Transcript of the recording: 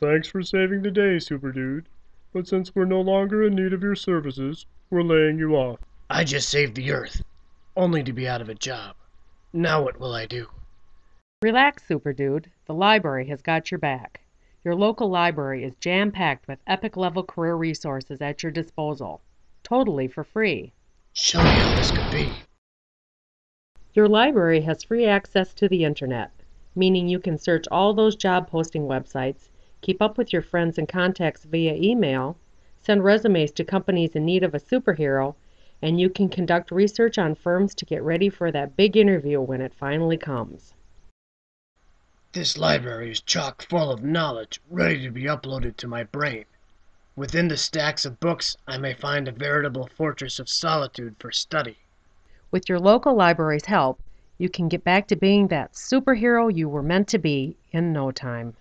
Thanks for saving the day, Super Dude. But since we're no longer in need of your services, we're laying you off. I just saved the Earth, only to be out of a job. Now what will I do? Relax, Super Dude. The library has got your back. Your local library is jam packed with epic level career resources at your disposal, totally for free. Show me how this could be. Your library has free access to the internet, meaning you can search all those job posting websites, keep up with your friends and contacts via email, send resumes to companies in need of a superhero, and you can conduct research on firms to get ready for that big interview when it finally comes. This library is chock full of knowledge ready to be uploaded to my brain. Within the stacks of books, I may find a veritable fortress of solitude for study. With your local library's help, you can get back to being that superhero you were meant to be in no time.